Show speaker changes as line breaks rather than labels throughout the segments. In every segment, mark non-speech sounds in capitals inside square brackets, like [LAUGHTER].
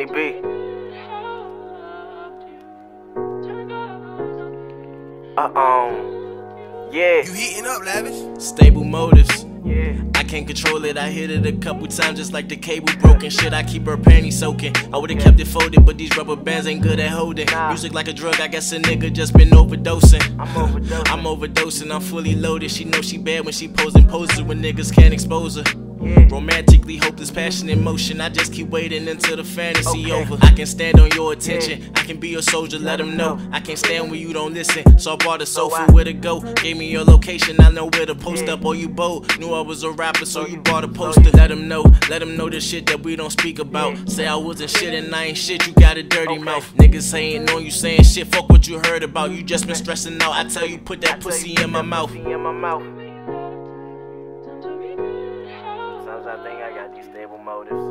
Danny B. Uh oh, Yeah.
You heating up, lavish?
Stable motives.
Yeah.
I can't control it. I hit it a couple times, just like the cable broken. Shit, I keep her panties soaking. I would've yeah. kept it folded, but these rubber bands ain't good at holding.
Nah.
Music like a drug, I guess a nigga just been overdosing.
I'm overdosing. [LAUGHS]
I'm overdosing. I'm fully loaded. She know she bad when she posing poses when niggas can't expose her.
Yeah.
Romantically, hopeless, passion in motion. I just keep waiting until the fantasy
Okay.
over. I can stand on your attention. Mm. I can be your soldier, let them know. I can't stand when you don't listen. So I bought a sofa, where to go. Gave me your location, I know where to post
Yeah.
up. Or you bold. Knew I was a rapper, so you oh,
you-
bought a poster.
Oh, you-
Let them know, let them know the shit that we don't speak about.
Yeah.
Say I wasn't shit and I ain't shit, you got a dirty
Okay.
mouth. Niggas hating on you saying shit, fuck what you heard about. You just been stressing out. I tell you, put that pussy in my mouth.
I think I got these stable motives.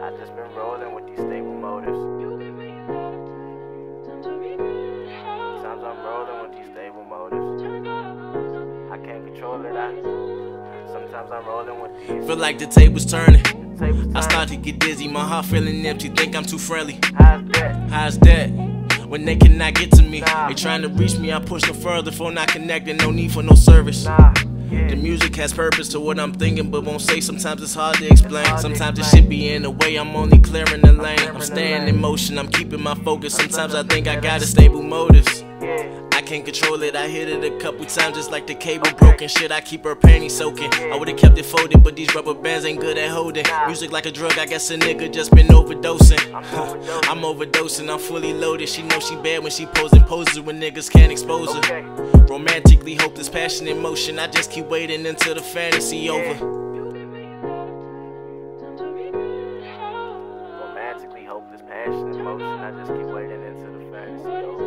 I just been rolling with these stable motives. Sometimes I'm rolling with these stable motives. I can't control it. I sometimes I'm rolling with these.
Feel like the table's turning. I start to get dizzy, my heart feeling empty. Think I'm too friendly.
How's that?
How's that? When they cannot get to me,
Nah.
they trying to reach me. I push them further for not connecting. No need for no service.
Nah,
The music has purpose to what I'm thinking, but won't say. Sometimes it's hard to explain. Sometimes
explain.
shit be in the way. I'm only clearing the lane. I'm staying in motion. I'm keeping my focus. Sometimes I think I got a stable motives. Can't control it. I hit it a couple times just like the cable broken. Shit, I keep her panties soaking. I would've kept it folded, but these rubber bands ain't good at holding. Music like a drug. I guess a nigga just been overdosing. [LAUGHS]
I'm overdosing.
I'm fully loaded. She knows she bad when she posing poses when niggas can't expose her. Romantically, hopeless, passion in motion. I just keep waiting until the fantasy over.
Romantically hopeless, passion, emotion. I just keep waiting until the fantasy over.